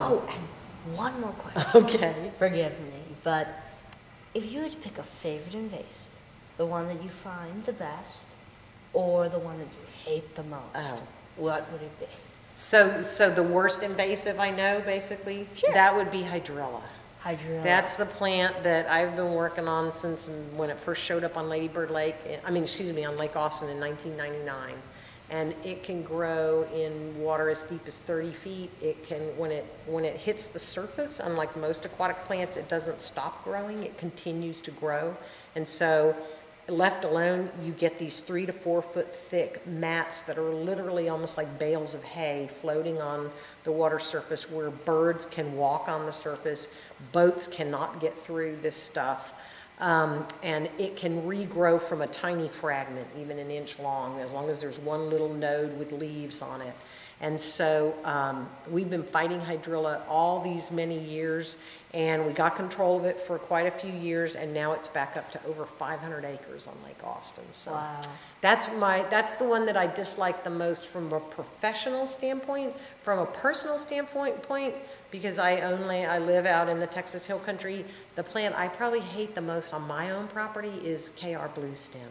Oh, and one more question. Okay. Forgive me, but if you had to pick a favorite invasive, the one that you find the best, or the one that you hate the most, Oh. what would it be? So, so the worst invasive I know, basically? Sure. That would be hydrilla. Hydrilla. That's the plant that I've been working on since when it first showed up on Lady Bird Lake, I mean, excuse me, on Lake Austin in 1999. And it can grow in water as deep as 30 feet. It can, when it, when it hits the surface, unlike most aquatic plants, it doesn't stop growing, it continues to grow. And so, left alone, you get these three to four foot thick mats that are literally almost like bales of hay floating on the water surface where birds can walk on the surface, boats cannot get through this stuff. Um, and it can regrow from a tiny fragment, even an inch long, as long as there's one little node with leaves on it. And so um, we've been fighting hydrilla all these many years, and we got control of it for quite a few years, and now it's back up to over 500 acres on Lake Austin. So Wow. that's my that's the one that I dislike the most from a professional standpoint. From a personal standpoint, point because I only I live out in the Texas Hill Country. The plant I probably hate the most on my own property is KR blue stem.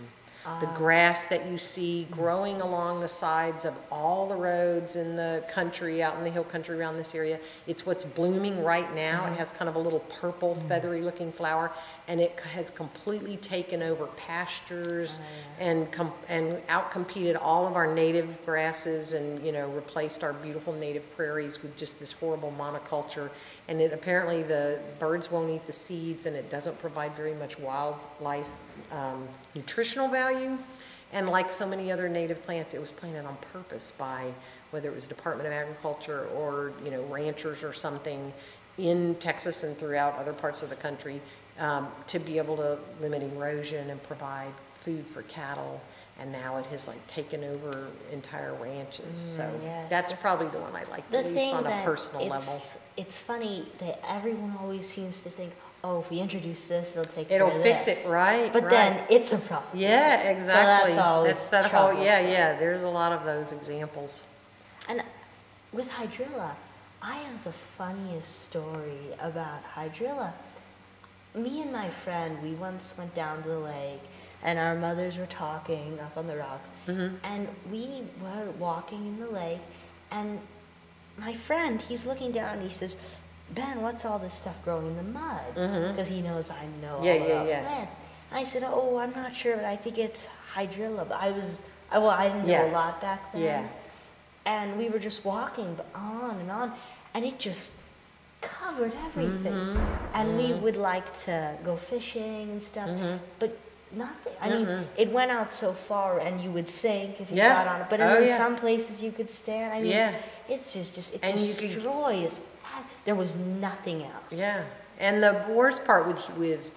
The ah. grass that you see growing along the sides of all the roads in the country, out in the hill country around this area, it's what's blooming right now. It mm-hmm. has kind of a little purple, mm-hmm. feathery looking flower, and it has completely taken over pastures oh, and com- and outcompeted all of our native grasses and, you know, replaced our beautiful native prairies with just this horrible monoculture. And it, apparently the birds won't eat the seeds and it doesn't provide very much wildlife um, nutritional value. And like so many other native plants, it was planted on purpose by whether it was Department of Agriculture or, you know, ranchers or something in Texas and throughout other parts of the country um, to be able to limit erosion and provide food for cattle. And now it has like taken over entire ranches. So Mm, yes. that's probably the one I like the The least on a personal level. it's, it's funny that everyone always seems to think, oh, if we introduce this, it'll take It'll care of fix this. it, right, But right. then it's a problem. Yeah, exactly. always That's that whole, yeah, yeah, there's a lot of those examples. And with hydrilla, I have the funniest story about hydrilla. Me and my friend, we once went down to the lake, and our mothers were talking up on the rocks, mm-hmm. and we were walking in the lake, and my friend, he's looking down, and he says, "Ben, what's all this stuff growing in the mud?" Because he knows I know Yeah, all yeah, about yeah. plants. And I said, "Oh, I'm not sure, but I think it's hydrilla." But I was, I, well, I didn't know Yeah. a lot back then. Yeah. And we were just walking but on and on, and it just covered everything. Mm-hmm. And we would like to go fishing and stuff, but nothing. I mean, it went out so far, and you would sink if you Yeah. got on it. But Oh, then yeah. some places you could stand. I mean, Yeah. it's just, just it And destroys. There was nothing else. Yeah, and the worst part with, with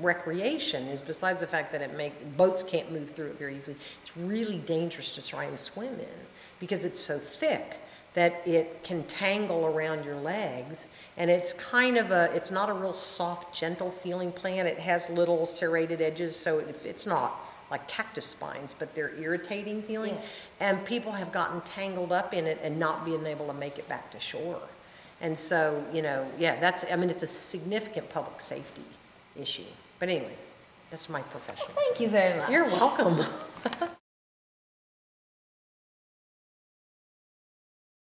recreation is besides the fact that it make, boats can't move through it very easily, it's really dangerous to try and swim in because it's so thick that it can tangle around your legs. And it's kind of a, it's not a real soft, gentle feeling plant. It has little serrated edges, so it, it's not like cactus spines, but they're irritating feeling. Yeah. And people have gotten tangled up in it and not being able to make it back to shore. And so, you know, yeah, that's, I mean, it's a significant public safety issue. But anyway, that's my profession. Thank you very much. You're welcome.